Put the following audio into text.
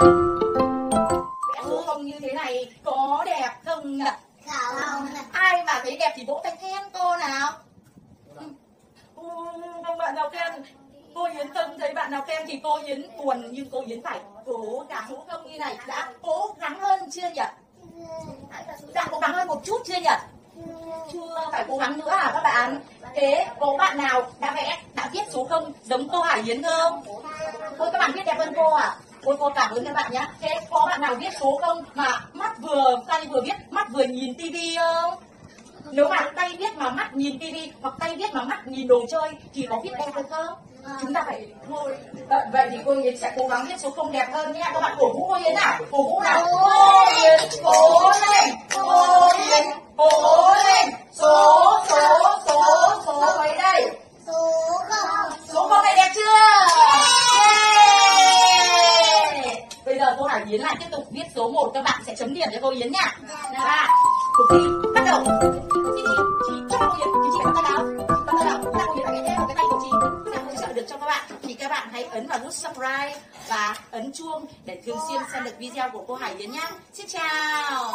Vẽ số không như thế này có đẹp không ạ? Không. Ai mà thấy đẹp thì vỗ tay khen cô nào. Ừ, Không bạn nào khen. Cô Yến không thấy bạn nào khen thì cô Yến buồn nhưng cô Yến phải cố gắng không như này đã cố gắng hơn chưa nhỉ? Đã cố gắng hơn một chút chưa nhỉ? chưa phải cố gắng nữa à các bạn thế có bạn nào đã vẽ đã viết số không giống cô Hải Yến không ôi các bạn viết đẹp hơn cô à ôi cô cảm ơn các bạn nhé thế có bạn nào viết số không mà mắt vừa, tay vừa viết mắt vừa nhìn tivi không nếu mà tay viết mà mắt nhìn tivi hoặc tay viết mà mắt nhìn đồ chơi thì có viết đẹp được không? Chúng ta phải thôi. Vậy thì cô sẽ cố gắng viết số không đẹp hơn nhé các bạn cổ bây Yến lại tiếp tục viết số 1 các bạn sẽ chấm điểm cho cô Yến nha. Và cuộc thi bắt đầu. Chị chị chị cho cô Yến. Chị chị phải bắt tay nào bắt tay nào bắt cô Yến phải vẽ theo cái tay của chị. Sẽ hỗ trợ được cho các bạn. Thì các bạn hãy ấn vào nút subscribe và ấn chuông để thường xuyên xem được video của cô Hải Yến nhá. xin chào.